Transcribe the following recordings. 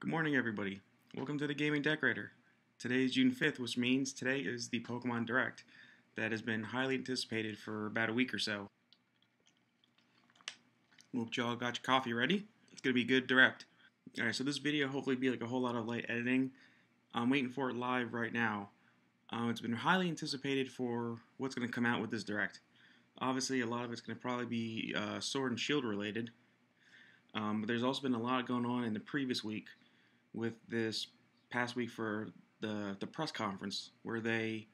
Good morning, everybody. Welcome to the Gaming Decorator. Today is June 5th, which means today is the Pokemon Direct that has been highly anticipated for about a week or so. Hope y'all got your coffee ready. It's going to be good direct. Alright, so this video hopefully be like a whole lot of light editing. I'm waiting for it live right now. Um, it's been highly anticipated for what's going to come out with this direct. Obviously, a lot of it's going to probably be uh, Sword and Shield related. Um, but there's also been a lot going on in the previous week with this past week for the the press conference where they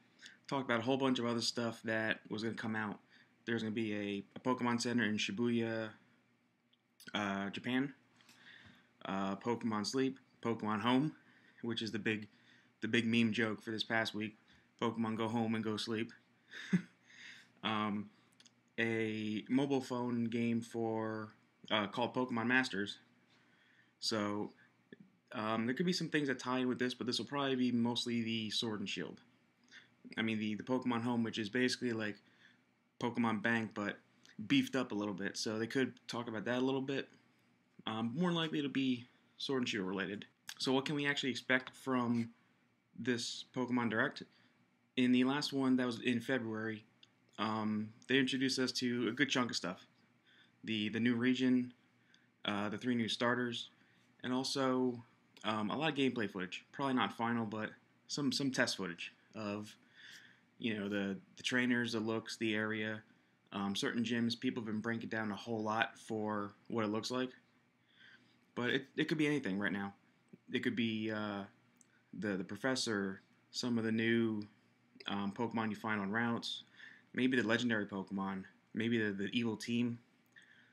talked about a whole bunch of other stuff that was going to come out. There's going to be a, a, Pokemon Center in Shibuya, uh, Japan. Uh, Pokemon Sleep, Pokemon Home, which is the big the big meme joke for this past week. Pokemon go home and go sleep. um, a mobile phone game for uh, called Pokemon Masters. So um, there could be some things that tie in with this, but this will probably be mostly the Sword and Shield. I mean, the, the Pokemon Home, which is basically like Pokemon Bank, but beefed up a little bit. So they could talk about that a little bit. Um, more likely to be Sword and Shield related. So what can we actually expect from this Pokemon Direct? In the last one that was in February, um, they introduced us to a good chunk of stuff. The the new region, uh, the three new starters, and also um, a lot of gameplay footage. Probably not final, but some some test footage of you know the the trainers, the looks, the area, um, certain gyms. People have been breaking down a whole lot for what it looks like, but it, it could be anything right now. It could be uh, the the professor, some of the new um, Pokemon you find on routes, maybe the legendary Pokemon, maybe the, the evil team.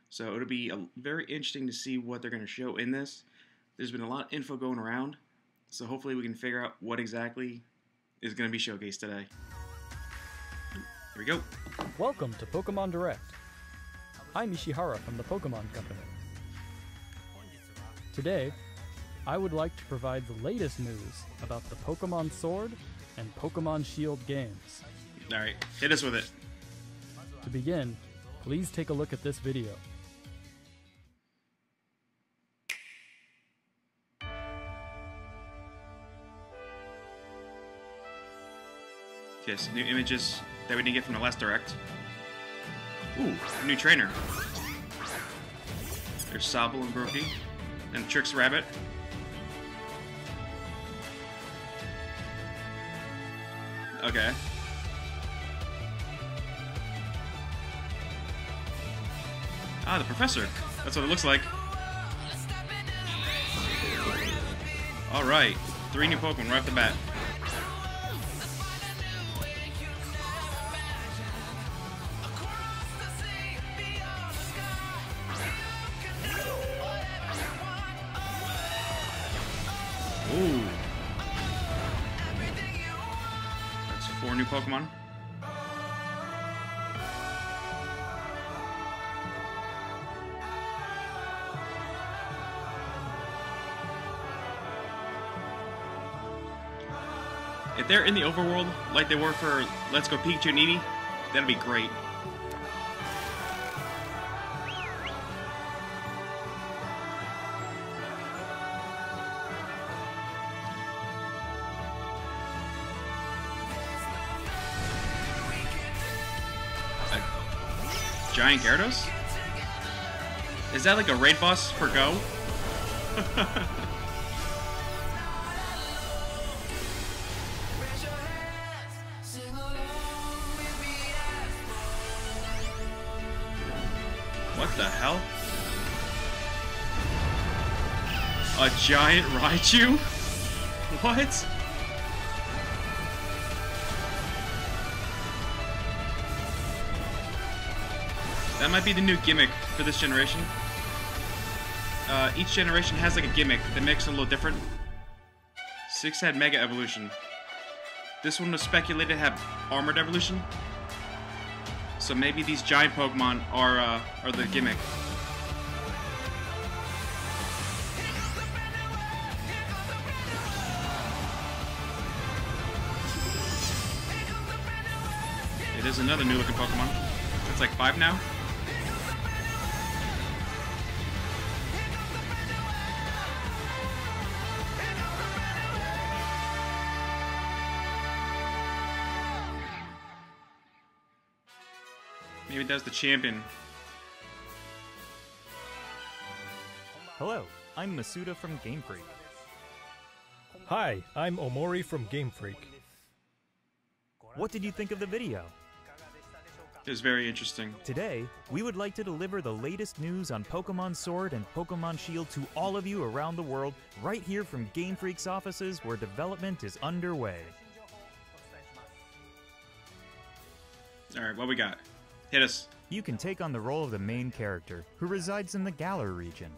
So it'll be a, very interesting to see what they're going to show in this. There's been a lot of info going around, so hopefully we can figure out what exactly is going to be showcased today. Here we go. Welcome to Pokemon Direct. I'm Ishihara from the Pokemon Company. Today, I would like to provide the latest news about the Pokemon Sword and Pokemon Shield games. Alright, hit us with it. To begin, please take a look at this video. New images that we didn't get from the last direct. Ooh, new trainer. There's Sobble and Grookey. And Trix Rabbit. Okay. Ah, the professor. That's what it looks like. Alright. Three new Pokemon right off the bat. Pokemon. If they're in the overworld like they were for Let's Go Pikachu and Eevee, that'd be great. Giant Gyarados? Is that like a raid boss for Go? What the hell? A giant Raichu? What? That might be the new gimmick for this generation. Uh, each generation has like a gimmick that makes it a little different. Six had Mega Evolution. This one was speculated to have Armored Evolution. So maybe these giant Pokemon are uh, are the gimmick. It is another new looking Pokemon. It's like five now. Maybe that's the champion. Hello, I'm Masuda from Game Freak. Hi, I'm Omori from Game Freak. What did you think of the video? It was very interesting. Today, we would like to deliver the latest news on Pokemon Sword and Pokemon Shield to all of you around the world, right here from Game Freak's offices where development is underway. Alright, what we got? Hit us. You can take on the role of the main character, who resides in the Galar region.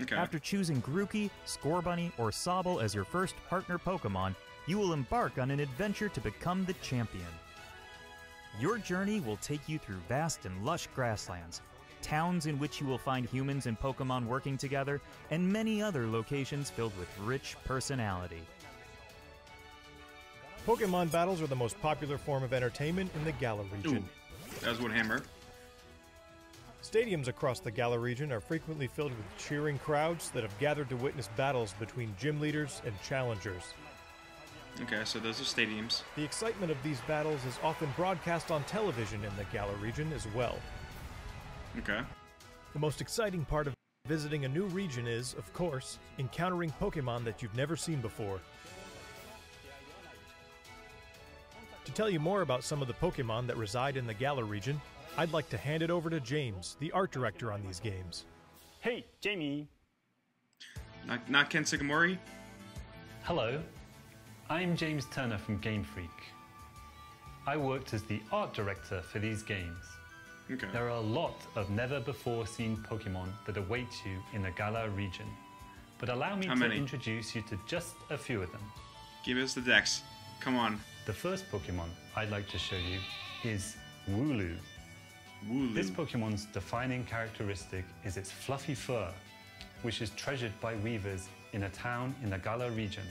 Okay. After choosing Grookey, Scorbunny, or Sobble as your first partner Pokemon, you will embark on an adventure to become the champion. Your journey will take you through vast and lush grasslands, towns in which you will find humans and Pokemon working together, and many other locations filled with rich personality. Pokemon battles are the most popular form of entertainment in the Galar region. Ooh, that was one hammer. Stadiums across the Galar region are frequently filled with cheering crowds that have gathered to witness battles between gym leaders and challengers. Okay, so those are stadiums. The excitement of these battles is often broadcast on television in the Galar region as well. Okay. The most exciting part of visiting a new region is, of course, encountering Pokemon that you've never seen before. To tell you more about some of the Pokemon that reside in the Galar region, I'd like to hand it over to James, the art director on these games. Hey, Jamie. Not, not Ken Sugimori? Hello. I'm James Turner from Game Freak. I worked as the art director for these games. Okay. There are a lot of never before seen Pokemon that await you in the Galar region. But allow me How to many? introduce you to just a few of them. Give us the decks. Come on. The first Pokemon I'd like to show you is Wooloo. Wooloo. This Pokemon's defining characteristic is its fluffy fur, which is treasured by weavers in a town in the Galar region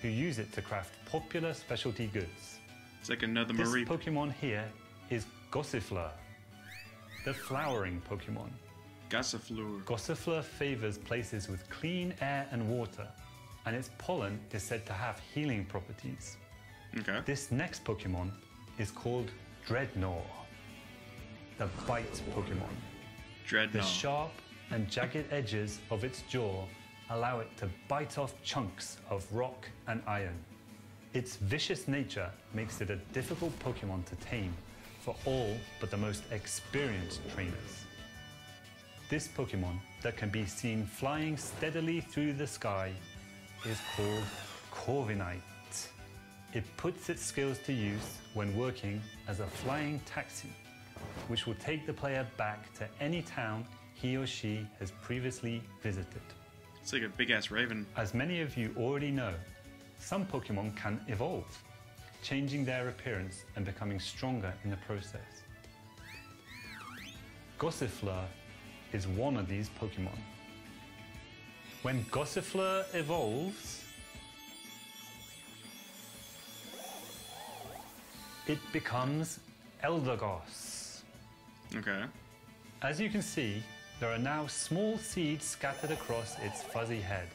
who use it to craft popular specialty goods. It's like another This Mareep. Pokemon here is Gossifleur, the flowering Pokemon. Gossifleur. Gossifleur favors places with clean air and water, and its pollen is said to have healing properties. Okay. This next Pokemon is called Drednaw, the bite Pokemon. Drednaw. The sharp and jagged edges of its jaw allow it to bite off chunks of rock and iron. Its vicious nature makes it a difficult Pokemon to tame for all but the most experienced trainers. This Pokemon that can be seen flying steadily through the sky is called Corviknight. It puts its skills to use when working as a flying taxi, which will take the player back to any town he or she has previously visited. It's like a big ass raven. As many of you already know, some Pokemon can evolve, changing their appearance and becoming stronger in the process. Gossifleur is one of these Pokemon. When Gossifleur evolves, it becomes Eldegoss. Okay. As you can see, there are now small seeds scattered across its fuzzy head.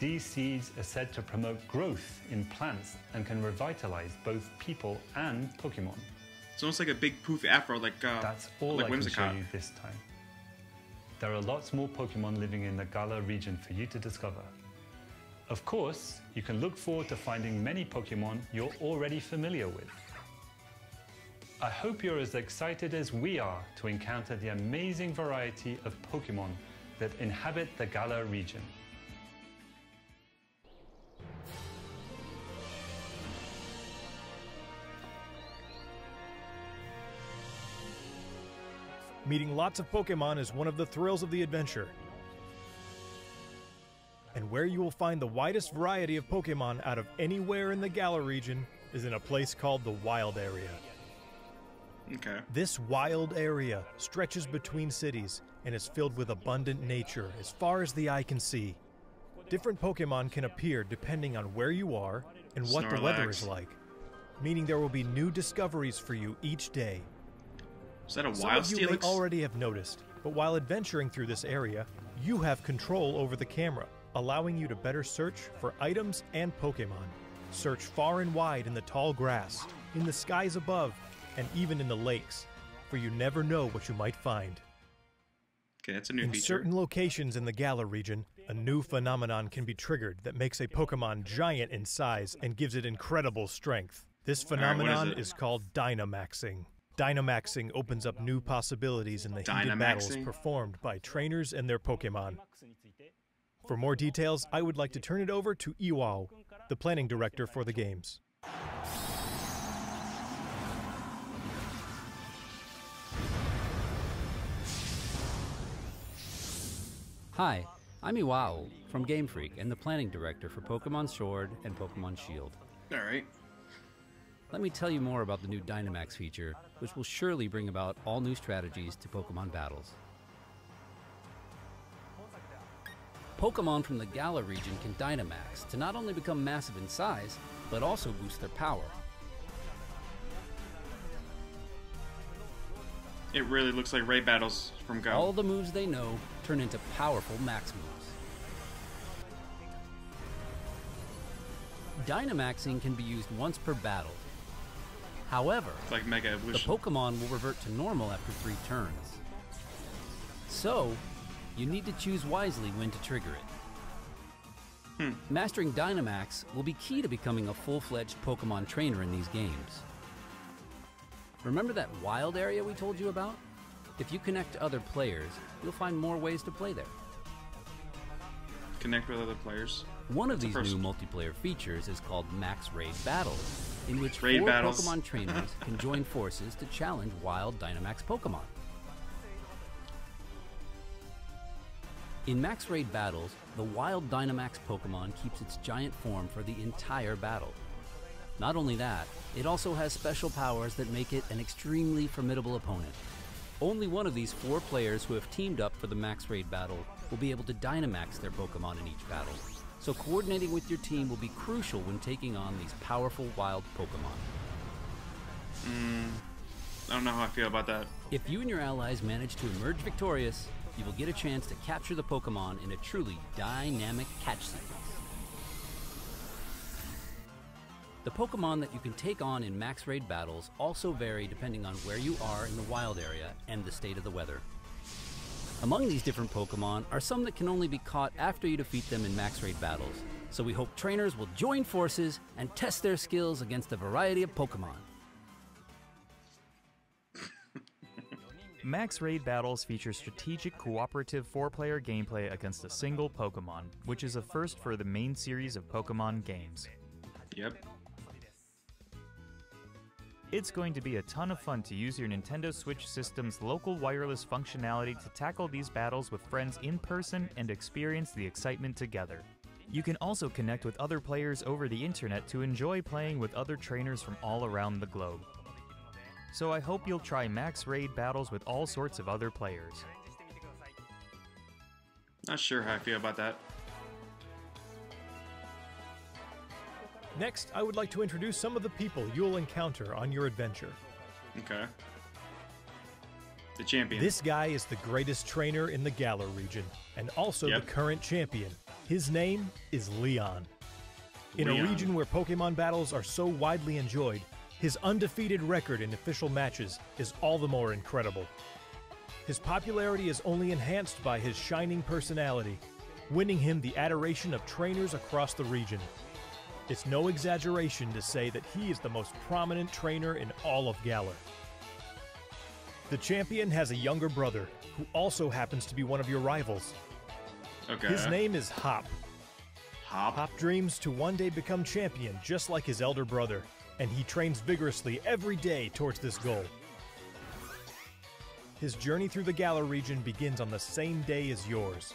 These seeds are said to promote growth in plants and can revitalize both people and Pokemon. It's almost like a big poof afro, like uh, That's all like I can show you this time. There are lots more Pokemon living in the Galar region for you to discover. Of course, you can look forward to finding many Pokemon you're already familiar with. I hope you're as excited as we are to encounter the amazing variety of Pokemon that inhabit the Galar region. Meeting lots of Pokemon is one of the thrills of the adventure. And where you will find the widest variety of Pokemon out of anywhere in the Galar region is in a place called the Wild Area. Okay. This wild area stretches between cities and is filled with abundant nature as far as the eye can see. Different Pokemon can appear depending on where you are and what the weather is like, meaning there will be new discoveries for you each day. Is that a Some wild of you may already have noticed, but while adventuring through this area, you have control over the camera, allowing you to better search for items and Pokemon. Search far and wide in the tall grass, in the skies above, and even in the lakes. for you never know what you might find. Okay, that's a new in feature. certain locations in the Galar region, a new phenomenon can be triggered that makes a Pokemon giant in size and gives it incredible strength. This right, what is phenomenon is called Dynamaxing. Dynamaxing opens up new possibilities in the heated battles performed by trainers and their Pokemon. For more details, I would like to turn it over to Iwao, the planning director for the games. Hi, I'm Iwao from Game Freak and the planning director for Pokemon Sword and Pokemon Shield. All right. Let me tell you more about the new Dynamax feature, which will surely bring about all new strategies to Pokemon battles. Pokemon from the Galar region can Dynamax to not only become massive in size, but also boost their power. It really looks like raid battles from Go. All the moves they know turn into powerful max moves. Dynamaxing can be used once per battle. However, like Mega the Pokemon will revert to normal after three turns. So, you need to choose wisely when to trigger it. Hmm. Mastering Dynamax will be key to becoming a full fledged Pokemon trainer in these games. Remember that wild area we told you about? If you connect to other players, you'll find more ways to play there. Connect with other players. One of That's these new multiplayer features is called Max Raid Battles, in which Raid four battles. Pokemon trainers can join forces to challenge wild Dynamax Pokemon. In Max Raid Battles, the wild Dynamax Pokemon keeps its giant form for the entire battle. Not only that, it also has special powers that make it an extremely formidable opponent. Only one of these four players who have teamed up for the Max Raid battle will be able to Dynamax their Pokemon in each battle. So coordinating with your team will be crucial when taking on these powerful wild Pokemon. Hmm, I don't know how I feel about that. If you and your allies manage to emerge victorious, you will get a chance to capture the Pokemon in a truly dynamic catch sequence. The Pokemon that you can take on in max raid battles also vary depending on where you are in the wild area and the state of the weather. Among these different Pokemon are some that can only be caught after you defeat them in max raid battles, so we hope trainers will join forces and test their skills against a variety of Pokemon. Max Raid Battles feature strategic cooperative four player gameplay against a single Pokemon, which is a first for the main series of Pokemon games. Yep. It's going to be a ton of fun to use your Nintendo Switch system's local wireless functionality to tackle these battles with friends in person and experience the excitement together. You can also connect with other players over the internet to enjoy playing with other trainers from all around the globe. So I hope you'll try Max Raid battles with all sorts of other players. Not sure how I feel about that. Next, I would like to introduce some of the people you'll encounter on your adventure. Okay. The champion. This guy is the greatest trainer in the Galar region, and also Yep. the current champion. His name is Leon. In Leon. a region where Pokemon battles are so widely enjoyed, his undefeated record in official matches is all the more incredible. His popularity is only enhanced by his shining personality, winning him the adoration of trainers across the region. It's no exaggeration to say that he is the most prominent trainer in all of Galar. The champion has a younger brother who also happens to be one of your rivals. okay. His name is Hop. Hop. Hop dreams to one day become champion just like his elder brother, and he trains vigorously every day towards this goal. His journey through the Galar region begins on the same day as yours.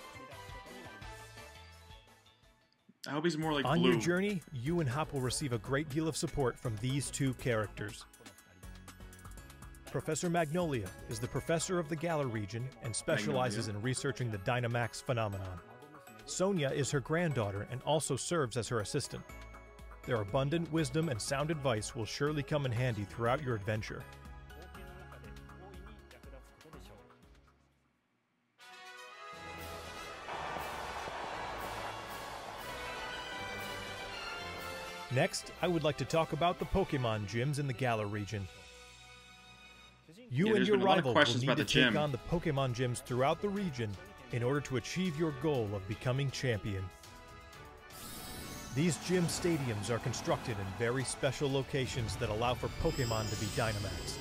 I hope he's more like on blue. your journey, you and Hop will receive a great deal of support from these two characters. Professor Magnolia is the professor of the Galar region and specializes Magnolia. in researching the Dynamax phenomenon. Sonia is her granddaughter and also serves as her assistant. Their abundant wisdom and sound advice will surely come in handy throughout your adventure. Next, I would like to talk about the Pokemon gyms in the Galar region. You Yeah, and your been a lot of rival will need to take on the Pokemon gyms throughout the region in order to achieve your goal of becoming champion. These gym stadiums are constructed in very special locations that allow for Pokemon to be Dynamaxed.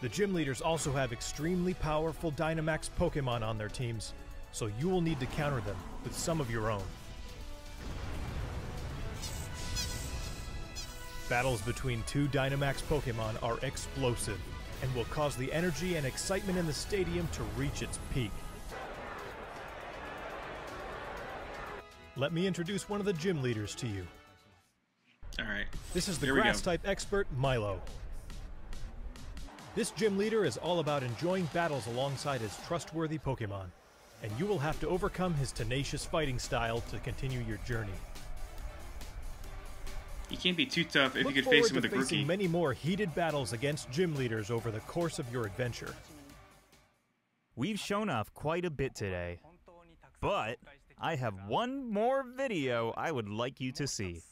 The gym leaders also have extremely powerful Dynamax Pokemon on their teams, so you will need to counter them with some of your own. Battles between two Dynamax Pokemon are explosive and will cause the energy and excitement in the stadium to reach its peak. Let me introduce one of the gym leaders to you. All right. This is the Here grass type expert, Milo. This gym leader is all about enjoying battles alongside his trustworthy Pokemon, and you will have to overcome his tenacious fighting style to continue your journey. You can't be too tough if Look you could face him with a facing rookie. many more heated battles against gym leaders over the course of your adventure. We've shown off quite a bit today, but I have one more video I would like you to see.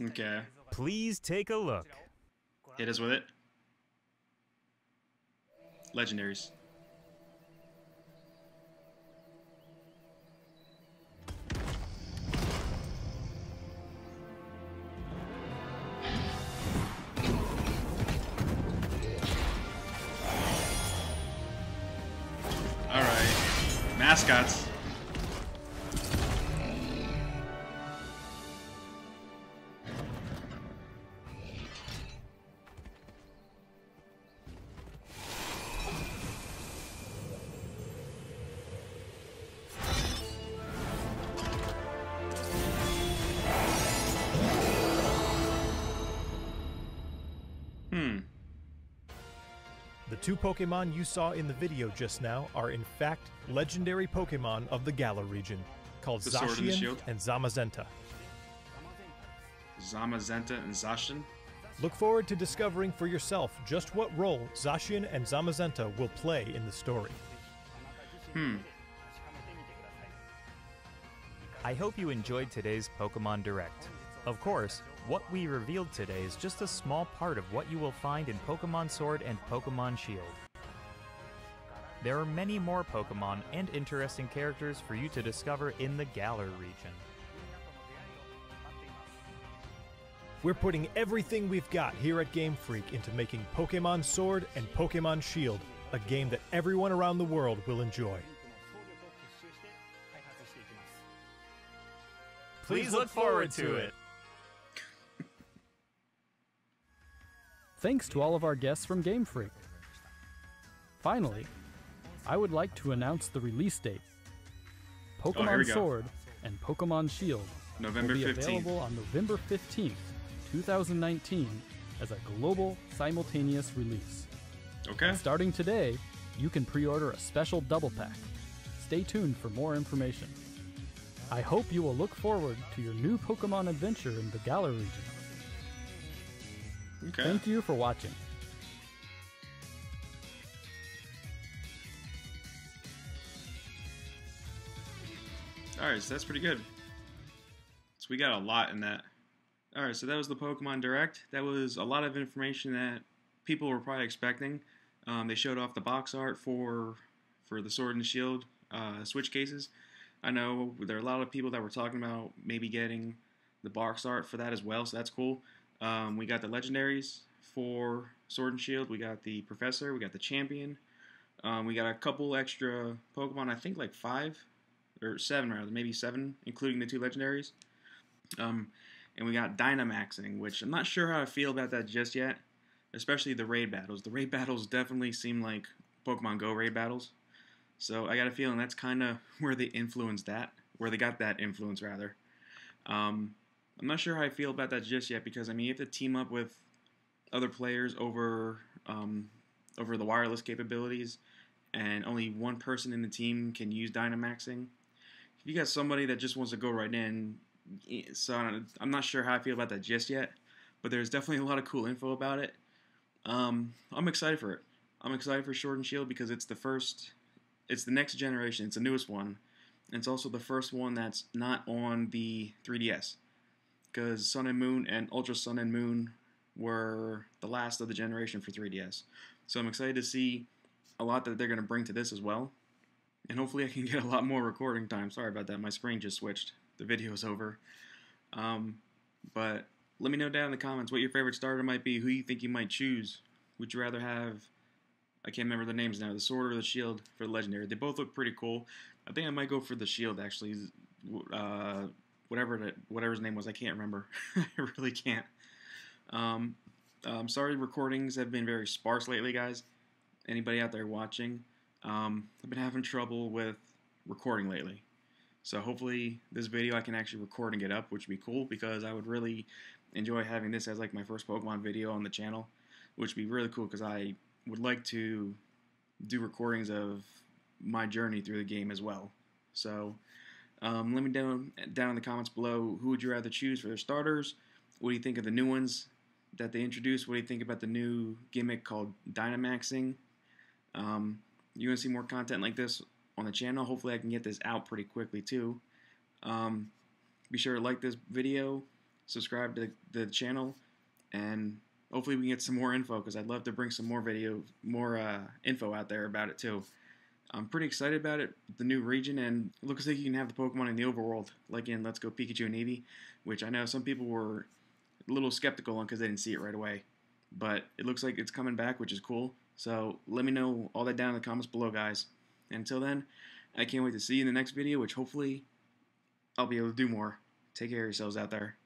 Okay. Please take a look. Hit us with it. Legendaries. Alright. Mascots. Two Pokemon you saw in the video just now are in fact legendary Pokemon of the Galar region, called The Sword and the Zacian and Zamazenta. Zamazenta and Zacian. Look forward to discovering for yourself just what role Zacian and Zamazenta will play in the story. Hmm. I hope you enjoyed today's Pokemon Direct. Of course, what we revealed today is just a small part of what you will find in Pokemon Sword and Pokemon Shield. There are many more Pokemon and interesting characters for you to discover in the Galar region. We're putting everything we've got here at Game Freak into making Pokemon Sword and Pokemon Shield a game that everyone around the world will enjoy. Please look forward to it. Thanks to all of our guests from Game Freak. Finally, I would like to announce the release date. Oh, Pokemon go. Sword and Pokemon Shield November will be 15th. available on November 15th, 2019, as a global simultaneous release. Okay. And starting today, you can pre order a special double pack. Stay tuned for more information. I hope you will look forward to your new Pokemon adventure in the Galar region. Okay. Thank you for watching. Alright, so that's pretty good. So we got a lot in that. Alright, so that was the Pokemon Direct. That was a lot of information that people were probably expecting. Um, they showed off the box art for for the Sword and Shield uh, Switch cases. I know there are a lot of people that were talking about maybe getting the box art for that as well, so that's cool. Um, we got the legendaries for Sword and Shield. We got the Professor. We got the Champion. Um, we got a couple extra Pokemon. I think like five or seven rather, maybe seven, including the two legendaries. Um, and we got Dynamaxing, which I'm not sure how I feel about that just yet, especially the raid battles. The raid battles definitely seem like Pokemon Go raid battles. So I got a feeling that's kind of where they influenced that, where they got that influence rather. Um, I'm not sure how I feel about that just yet because I mean you have to team up with other players over um, over the wireless capabilities, and only one person in the team can use Dynamaxing. If you got somebody that just wants to go right in, so I'm not sure how I feel about that just yet, but there's definitely a lot of cool info about it. Um, I'm excited for it. I'm excited for Sword and Shield because it's the first, it's the next generation. It's the newest one, and it's also the first one that's not on the 3DS. Because Sun and Moon and Ultra Sun and Moon were the last of the generation for 3DS. So I'm excited to see a lot that they're going to bring to this as well. And hopefully I can get a lot more recording time. Sorry about that. My screen just switched. The video is over. Um, but let me know down in the comments what your favorite starter might be, who you think you might choose. Would you rather have, I can't remember the names now, the sword or the shield for the legendary? They both look pretty cool. I think I might go for the shield actually. Uh, whatever that whatever his name was, I can't remember. I really can't. Um, I'm sorry, recordings have been very sparse lately, guys. Anybody out there watching? Um, I've been having trouble with recording lately. So hopefully this video I can actually record and get up, which would be cool because I would really enjoy having this as like my first Pokemon video on the channel, which would be really cool because I would like to do recordings of my journey through the game as well. So um, let me down down in the comments below who would you rather choose for their starters. What do you think of the new ones that they introduced? What do you think about the new gimmick called Dynamaxing? Um, you want to see more content like this on the channel? Hopefully, I can get this out pretty quickly too. Um, be sure to like this video, subscribe to the channel, and hopefully we can get some more info because I'd love to bring some more video, more uh, info out there about it too. I'm pretty excited about it, the new region, and looks like you can have the Pokemon in the overworld, like in Let's Go Pikachu and Eevee, which I know some people were a little skeptical on because they didn't see it right away. But it looks like it's coming back, which is cool. So let me know all that down in the comments below, guys. And until then, I can't wait to see you in the next video, which hopefully I'll be able to do more. Take care of yourselves out there.